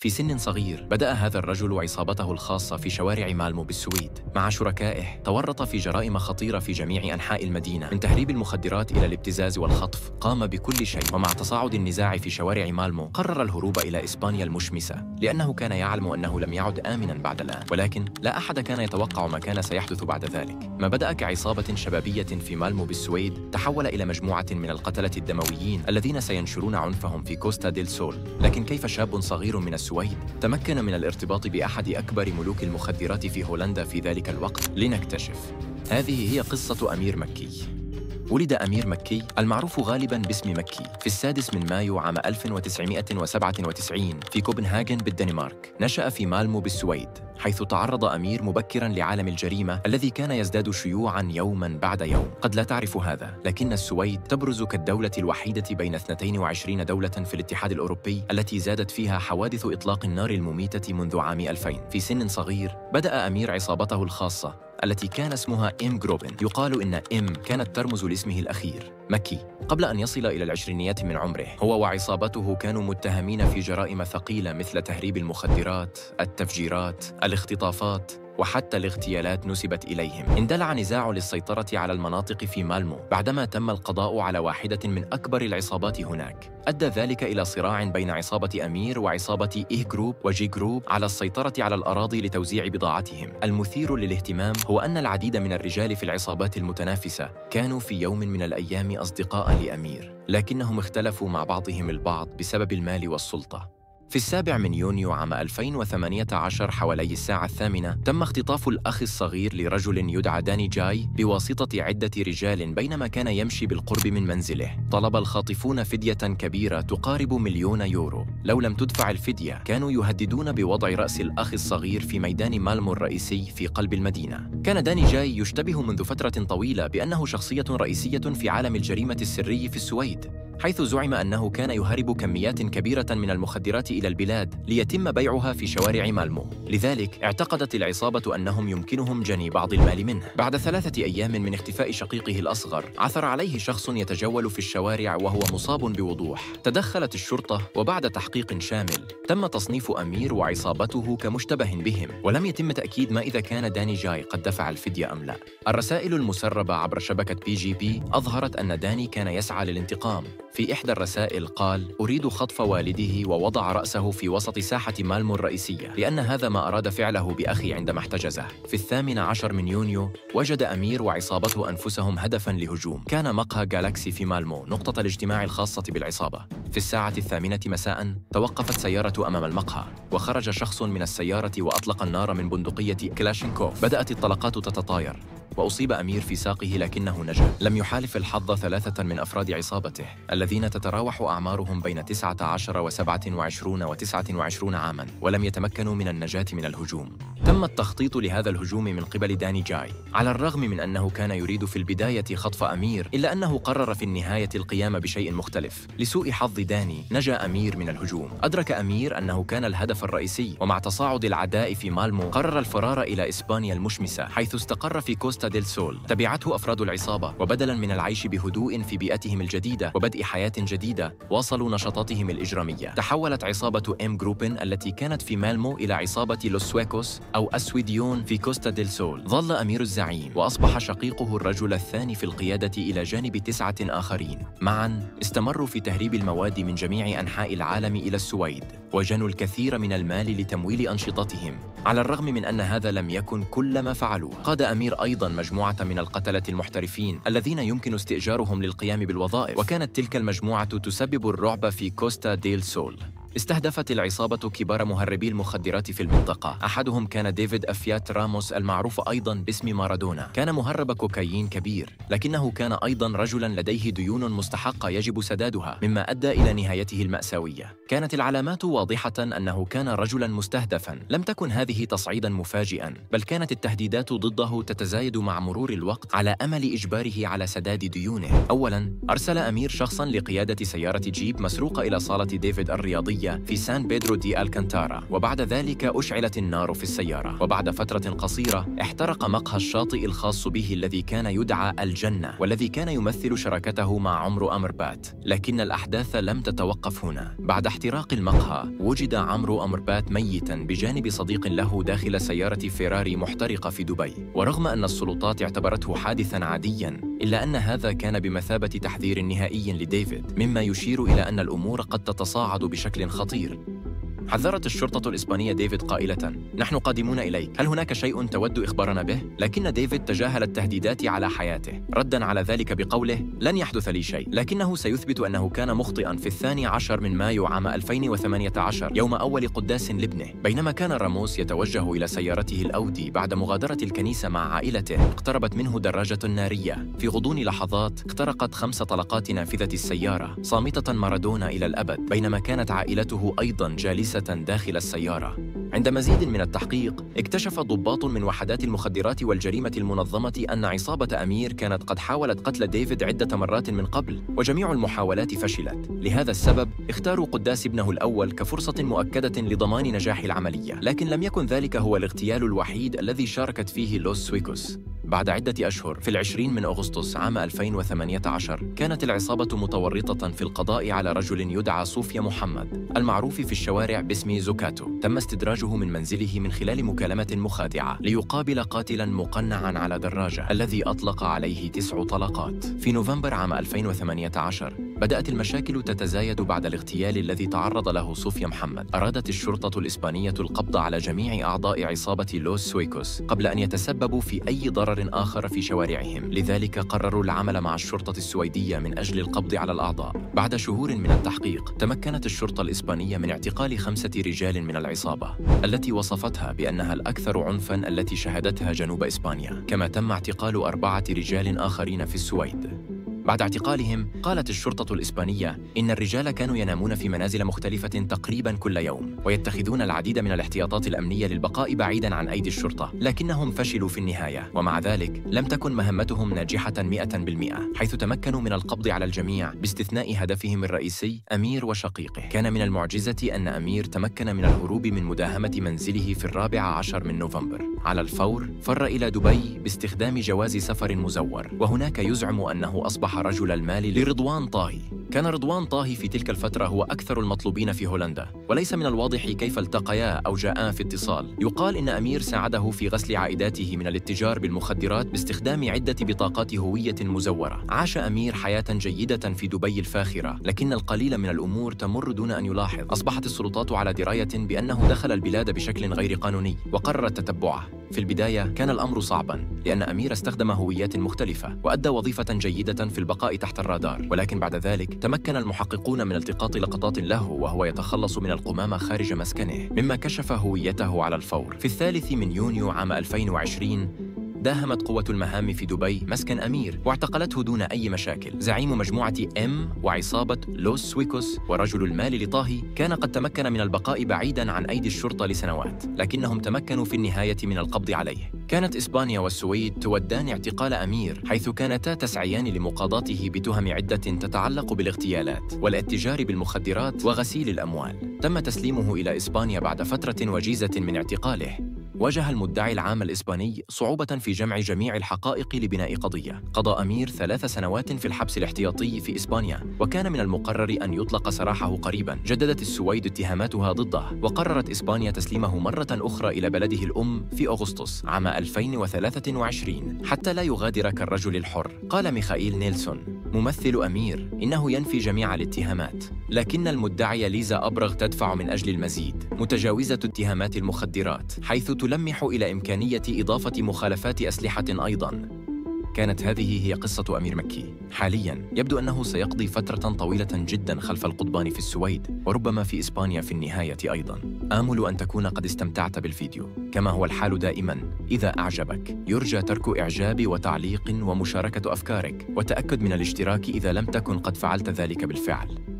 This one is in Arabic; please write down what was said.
في سن صغير بدأ هذا الرجل عصابته الخاصة في شوارع مالمو بالسويد. مع شركائه تورط في جرائم خطيرة في جميع أنحاء المدينة. من تهريب المخدرات إلى الابتزاز والخطف قام بكل شيء. ومع تصاعد النزاع في شوارع مالمو قرر الهروب إلى إسبانيا المشمسة لأنه كان يعلم أنه لم يعد آمنا بعد الآن. ولكن لا أحد كان يتوقع ما كان سيحدث بعد ذلك. ما بدأ كعصابة شبابية في مالمو بالسويد تحول إلى مجموعة من القتلة الدمويين الذين سينشرون عنفهم في كوستا ديل سول. لكن كيف شاب صغير من السويد تمكن من الارتباط بأحد أكبر ملوك المخدرات في هولندا في ذلك الوقت. لنكتشف. هذه هي قصة أمير مكي. ولد أمير مكي المعروف غالباً باسم مكي في السادس من مايو عام 1997 في كوبنهاجن بالدنمارك. نشأ في مالمو بالسويد حيث تعرض أمير مبكراً لعالم الجريمة الذي كان يزداد شيوعاً يوماً بعد يوم. قد لا تعرف هذا لكن السويد تبرز كالدولة الوحيدة بين 22 دولة في الاتحاد الأوروبي التي زادت فيها حوادث إطلاق النار المميتة منذ عام 2000 في سن صغير بدأ أمير عصابته الخاصة التي كان اسمها إم جروبن. يقال إن إم كانت ترمز لاسمه الأخير مكي. قبل أن يصل إلى العشرينيات من عمره هو وعصابته كانوا متهمين في جرائم ثقيلة مثل تهريب المخدرات التفجيرات الاختطافات. وحتى الاغتيالات نسبت إليهم. اندلع نزاع للسيطرة على المناطق في مالمو بعدما تم القضاء على واحدة من أكبر العصابات هناك. أدى ذلك إلى صراع بين عصابة أمير وعصابة إيه جروب وجي جروب على السيطرة على الأراضي لتوزيع بضاعتهم. المثير للاهتمام هو أن العديد من الرجال في العصابات المتنافسة كانوا في يوم من الأيام أصدقاء لأمير لكنهم اختلفوا مع بعضهم البعض بسبب المال والسلطة. في السابع من يونيو عام 2018 حوالي الساعة الثامنة تم اختطاف الأخ الصغير لرجل يدعى داني جاي بواسطة عدة رجال بينما كان يمشي بالقرب من منزله. طلب الخاطفون فدية كبيرة تقارب مليون يورو. لو لم تدفع الفدية كانوا يهددون بوضع رأس الأخ الصغير في ميدان مالمو الرئيسي في قلب المدينة. كان داني جاي يشتبه منذ فترة طويلة بأنه شخصية رئيسية في عالم الجريمة السري في السويد. حيث زعم أنه كان يهرب كميات كبيرة من المخدرات إلى البلاد ليتم بيعها في شوارع مالمو. لذلك اعتقدت العصابة أنهم يمكنهم جني بعض المال منه. بعد ثلاثة أيام من اختفاء شقيقه الأصغر عثر عليه شخص يتجول في الشوارع وهو مصاب بوضوح. تدخلت الشرطة وبعد تحقيق شامل تم تصنيف أمير وعصابته كمشتبه بهم. ولم يتم تأكيد ما إذا كان داني جاي قد دفع الفدية أم لا. الرسائل المسربة عبر شبكة بي جي بي أظهرت أن داني كان يسعى للانتقام. في إحدى الرسائل قال أريد خطف والده ووضع رأسه في وسط ساحة مالمو الرئيسية لأن هذا ما أراد فعله بأخي عندما احتجزه. في الثامن عشر من يونيو وجد أمير وعصابته أنفسهم هدفاً لهجوم. كان مقهى جالاكسي في مالمو نقطة الاجتماع الخاصة بالعصابة. في الساعة الثامنة مساء توقفت سيارة أمام المقهى وخرج شخص من السيارة وأطلق النار من بندقية كلاشينكوف. بدأت الطلقات تتطاير. وأصيب أمير في ساقه لكنه نجا. لم يحالف الحظ ثلاثة من أفراد عصابته الذين تتراوح أعمارهم بين 19 و27 و29 عاما ولم يتمكنوا من النجاة من الهجوم. تم التخطيط لهذا الهجوم من قبل داني جاي على الرغم من أنه كان يريد في البداية خطف أمير إلا أنه قرر في النهاية القيام بشيء مختلف. لسوء حظ داني نجا أمير من الهجوم. أدرك أمير أنه كان الهدف الرئيسي ومع تصاعد العداء في مالمو قرر الفرار إلى إسبانيا المشمسة حيث استقر في كوستا ديل سول تبعته أفراد العصابة. وبدلا من العيش بهدوء في بيئتهم الجديدة وبدء حياة جديدة واصلوا نشاطاتهم الإجرامية. تحولت عصابة إم جروبن التي كانت في مالمو إلى عصابة لوس سويكوس أو السويديون في كوستا ديل سول ظل أمير الزعيم وأصبح شقيقه الرجل الثاني في القيادة إلى جانب تسعة آخرين. معا استمروا في تهريب المواد من جميع أنحاء العالم إلى السويد وجنوا الكثير من المال لتمويل أنشطتهم. على الرغم من أن هذا لم يكن كل ما فعلوه قاد أمير أيضا مجموعة من القتلة المحترفين الذين يمكن استئجارهم للقيام بالوظائف. وكانت تلك المجموعة تسبب الرعب في كوستا ديل سول. استهدفت العصابة كبار مهربي المخدرات في المنطقة. أحدهم كان ديفيد أفيات راموس المعروف أيضا باسم مارادونا. كان مهرب كوكايين كبير لكنه كان أيضا رجلا لديه ديون مستحقة يجب سدادها مما أدى إلى نهايته المأساوية. كانت العلامات واضحة أنه كان رجلا مستهدفا. لم تكن هذه تصعيدا مفاجئا بل كانت التهديدات ضده تتزايد مع مرور الوقت على أمل إجباره على سداد ديونه. أولا أرسل أمير شخصا لقيادة سيارة جيب مسروقة إلى صالة ديفيد الرياضية الإسبانية في سان بيدرو دي ألكانتارا وبعد ذلك أشعلت النار في السيارة. وبعد فترة قصيرة احترق مقهى الشاطئ الخاص به الذي كان يدعى الجنة والذي كان يمثل شراكته مع عمرو أمربات. لكن الأحداث لم تتوقف هنا. بعد احتراق المقهى وجد عمرو أمربات ميتا بجانب صديق له داخل سيارة فيراري محترقة في دبي. ورغم أن السلطات اعتبرته حادثا عاديا إلا أن هذا كان بمثابة تحذير نهائي لديفيد مما يشير إلى أن الأمور قد تتصاعد بشكل خطير. حذرت الشرطة الإسبانية ديفيد قائلة: نحن قادمون إليك، هل هناك شيء تود إخبارنا به؟ لكن ديفيد تجاهل التهديدات على حياته، ردا على ذلك بقوله: لن يحدث لي شيء، لكنه سيثبت أنه كان مخطئا في الثاني عشر من مايو عام 2018 يوم أول قداس لابنه، بينما كان راموس يتوجه إلى سيارته الأودي بعد مغادرة الكنيسة مع عائلته، اقتربت منه دراجة نارية، في غضون لحظات اخترقت خمس طلقات نافذة السيارة، صامتة مارادونا إلى الأبد، بينما كانت عائلته أيضا جالسة داخل السيارة. عند مزيد من التحقيق اكتشف ضباط من وحدات المخدرات والجريمة المنظمة أن عصابة أمير كانت قد حاولت قتل ديفيد عدة مرات من قبل وجميع المحاولات فشلت. لهذا السبب اختاروا قداس ابنه الأول كفرصة مؤكدة لضمان نجاح العملية. لكن لم يكن ذلك هو الاغتيال الوحيد الذي شاركت فيه لوس سويكوس. بعد عدة أشهر في العشرين من أغسطس عام 2018 كانت العصابة متورطة في القضاء على رجل يدعى صوفيا محمد المعروف في الشوارع باسم زوكاتو. تم استدراجه من منزله من خلال مكالمة مخادعة ليقابل قاتلا مقنعا على دراجة الذي أطلق عليه تسع طلقات. في نوفمبر عام 2018 بدأت المشاكل تتزايد بعد الاغتيال الذي تعرض له صوفيا محمد. أرادت الشرطة الإسبانية القبض على جميع أعضاء عصابة لوس سويكوس قبل أن يتسببوا في أي ضرر آخر في شوارعهم. لذلك قرروا العمل مع الشرطة السويدية من أجل القبض على الأعضاء. بعد شهور من التحقيق تمكنت الشرطة الإسبانية من اعتقال خمسة رجال من العصابة التي وصفتها بأنها الأكثر عنفاً التي شهدتها جنوب إسبانيا. كما تم اعتقال أربعة رجال آخرين في السويد. بعد اعتقالهم قالت الشرطة الإسبانية إن الرجال كانوا ينامون في منازل مختلفة تقريبا كل يوم ويتخذون العديد من الاحتياطات الأمنية للبقاء بعيدا عن أيدي الشرطة لكنهم فشلوا في النهاية ومع ذلك لم تكن مهمتهم ناجحة 100% حيث تمكنوا من القبض على الجميع باستثناء هدفهم الرئيسي أمير وشقيقه. كان من المعجزة أن أمير تمكن من الهروب من مداهمة منزله في الرابع عشر من نوفمبر. على الفور فر إلى دبي باستخدام جواز سفر مزور وهناك يزعم أنه رجل المال لرضوان طاهي. كان رضوان طاهي في تلك الفترة هو أكثر المطلوبين في هولندا. وليس من الواضح كيف التقيا أو جاءا في اتصال. يقال إن أمير ساعده في غسل عائداته من الاتجار بالمخدرات باستخدام عدة بطاقات هوية مزورة. عاش أمير حياة جيدة في دبي الفاخرة. لكن القليل من الأمور تمر دون أن يلاحظ. أصبحت السلطات على دراية بأنه دخل البلاد بشكل غير قانوني وقررت تتبعه. في البداية كان الأمر صعبا لأن أمير استخدم هويات مختلفة وأدى وظيفة جيدة في البقاء تحت الرادار. ولكن بعد ذلك تمكن المحققون من التقاط لقطات له وهو يتخلص من القمامة خارج مسكنه مما كشف هويته على الفور. في الثالث من يونيو عام 2020 داهمت قوة المهام في دبي مسكن أمير واعتقلته دون أي مشاكل. زعيم مجموعة إم وعصابة لوس سويكوس ورجل المال لطاهي كان قد تمكن من البقاء بعيدا عن أيدي الشرطة لسنوات لكنهم تمكنوا في النهاية من القبض عليه. كانت إسبانيا والسويد تودان اعتقال أمير حيث كانتا تسعيان لمقاضاته بتهم عدة تتعلق بالاغتيالات والاتجار بالمخدرات وغسيل الأموال. تم تسليمه إلى إسبانيا بعد فترة وجيزة من اعتقاله. واجه المدعي العام الإسباني صعوبة في جمع جميع الحقائق لبناء قضية. قضى أمير ثلاث سنوات في الحبس الاحتياطي في إسبانيا وكان من المقرر أن يطلق سراحه قريبا. جددت السويد اتهاماتها ضده وقررت إسبانيا تسليمه مرة أخرى إلى بلده الأم في أغسطس عام 2023 حتى لا يغادر كالرجل الحر. قال ميخائيل نيلسون ممثل أمير إنه ينفي جميع الاتهامات. لكن المدعية ليزا أبرغ تدفع من أجل المزيد. متجاوزة اتهامات المخدرات حيث تلمح إلى إمكانية إضافة مخالفات أسلحة أيضاً. كانت هذه هي قصة أمير مكي. حالياً يبدو أنه سيقضي فترة طويلة جداً خلف القضبان في السويد وربما في إسبانيا في النهاية أيضاً. آمل أن تكون قد استمتعت بالفيديو. كما هو الحال دائماً إذا أعجبك يرجى ترك إعجاب وتعليق ومشاركة أفكارك وتأكد من الاشتراك إذا لم تكن قد فعلت ذلك بالفعل.